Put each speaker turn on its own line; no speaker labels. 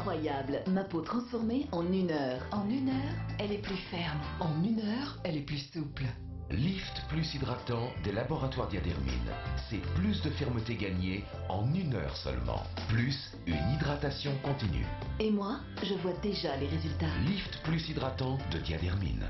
Incroyable, ma peau transformée en une heure. En une heure, elle est plus ferme.
En une heure, elle est plus souple.
Lift plus hydratant des laboratoires Diadermine. C'est plus de fermeté gagnée en une heure seulement. Plus une hydratation continue.
Et moi, je vois déjà les résultats.
Lift plus hydratant de Diadermine.